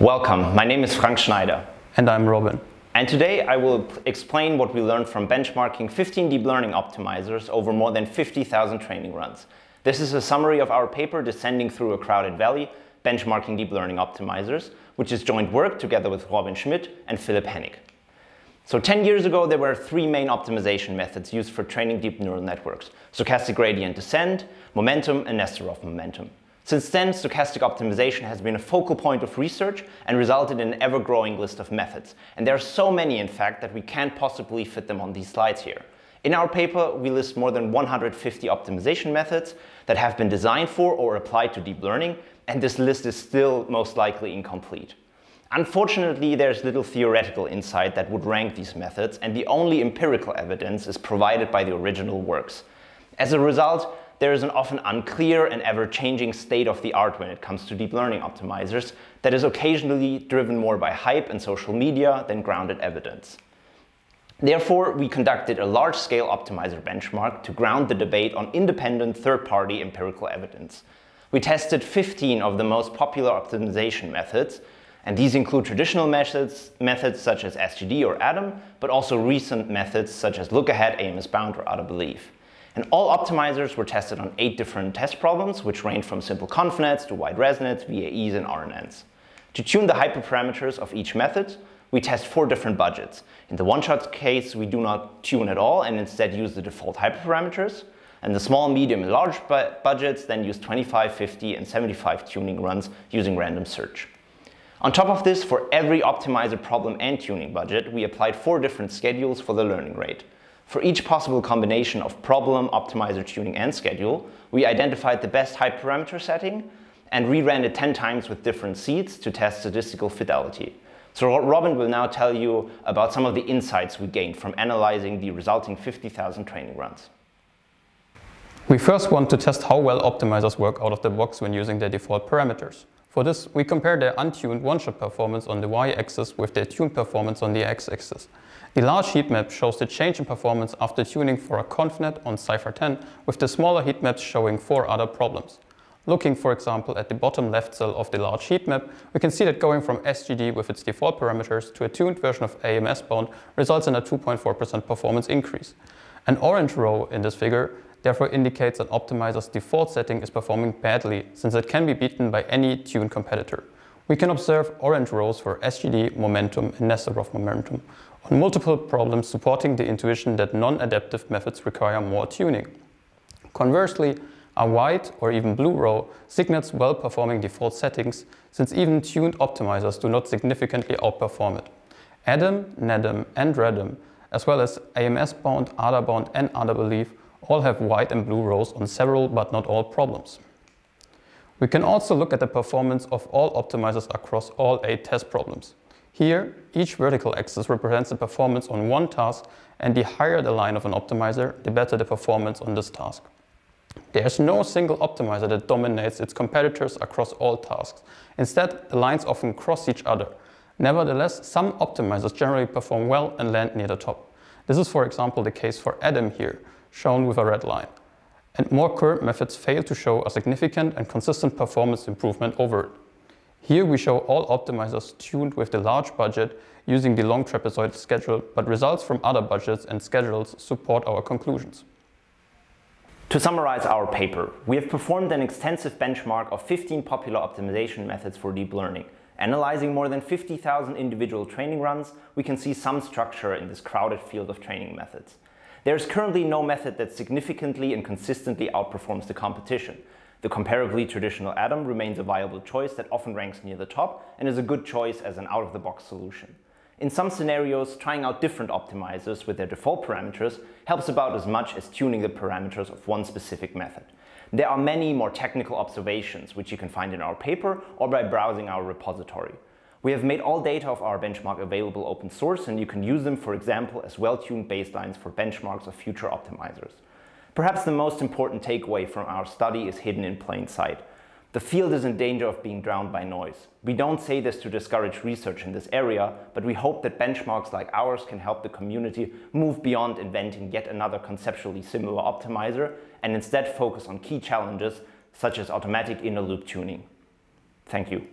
Welcome, my name is Frank Schneider. And I'm Robin. And today I will explain what we learned from benchmarking 15 deep learning optimizers over more than 50,000 training runs. This is a summary of our paper Descending Through a Crowded Valley, Benchmarking Deep Learning Optimizers, which is joint work together with Robin Schmidt and Philipp Hennig. So 10 years ago, there were three main optimization methods used for training deep neural networks. Stochastic gradient descent, momentum, and Nesterov momentum. Since then, stochastic optimization has been a focal point of research and resulted in an ever-growing list of methods. And there are so many, in fact, that we can't possibly fit them on these slides here. In our paper, we list more than 150 optimization methods that have been designed for or applied to deep learning, and this list is still most likely incomplete. Unfortunately, there's little theoretical insight that would rank these methods, and the only empirical evidence is provided by the original works. As a result, there is an often unclear and ever-changing state of the art when it comes to deep learning optimizers that is occasionally driven more by hype and social media than grounded evidence. Therefore, we conducted a large-scale optimizer benchmark to ground the debate on independent third-party empirical evidence. We tested 15 of the most popular optimization methods, and these include traditional methods, methods such as SGD or ADAM, but also recent methods such as look-ahead, AMS bound, or AdaBelief. And all optimizers were tested on eight different test problems, which range from simple ConvNets to wide ResNets, VAEs, and RNNs. To tune the hyperparameters of each method, we test four different budgets. In the one-shot case, we do not tune at all and instead use the default hyperparameters. And the small, medium, and large bu budgets then use 25, 50, and 75 tuning runs using random search. On top of this, for every optimizer problem and tuning budget, we applied four different schedules for the learning rate. For each possible combination of problem, optimizer, tuning, and schedule, we identified the best hyperparameter setting and reran it 10 times with different seeds to test statistical fidelity. So Robin will now tell you about some of the insights we gained from analyzing the resulting 50,000 training runs. We first want to test how well optimizers work out of the box when using their default parameters. For this, we compare their untuned one-shot performance on the y-axis with their tuned performance on the x-axis. The large heat map shows the change in performance after tuning for a ConvNet on CIFAR 10, with the smaller heat maps showing four other problems. Looking, for example, at the bottom left cell of the large heat map, we can see that going from SGD with its default parameters to a tuned version of AMS bound results in a 2.4% performance increase. An orange row in this figure therefore indicates that Optimizer's default setting is performing badly, since it can be beaten by any tuned competitor. We can observe orange rows for SGD, momentum, and Nesterov momentum, on multiple problems supporting the intuition that non-adaptive methods require more tuning. Conversely, a white or even blue row signals well-performing default settings, since even tuned optimizers do not significantly outperform it. Adam, NADAM, and RADAM, as well as AMS-bound, ADA-bound, and AdaBelief all have white and blue rows on several but not all problems. We can also look at the performance of all optimizers across all eight test problems. Here, each vertical axis represents the performance on one task, and the higher the line of an optimizer, the better the performance on this task. There is no single optimizer that dominates its competitors across all tasks. Instead, the lines often cross each other. Nevertheless, some optimizers generally perform well and land near the top. This is, for example, the case for Adam here, shown with a red line. And more current methods fail to show a significant and consistent performance improvement over it. Here we show all optimizers tuned with the large budget using the long trapezoid schedule, but results from other budgets and schedules support our conclusions. To summarize our paper, we have performed an extensive benchmark of 15 popular optimization methods for deep learning. Analyzing more than 50,000 individual training runs, we can see some structure in this crowded field of training methods. There is currently no method that significantly and consistently outperforms the competition, the comparably traditional Adam remains a viable choice that often ranks near the top and is a good choice as an out-of-the-box solution. In some scenarios, trying out different optimizers with their default parameters helps about as much as tuning the parameters of one specific method. There are many more technical observations which you can find in our paper or by browsing our repository. We have made all data of our benchmark available open source and you can use them, for example, as well-tuned baselines for benchmarks of future optimizers. Perhaps the most important takeaway from our study is hidden in plain sight. The field is in danger of being drowned by noise. We don't say this to discourage research in this area, but we hope that benchmarks like ours can help the community move beyond inventing yet another conceptually similar optimizer and instead focus on key challenges such as automatic inner loop tuning. Thank you.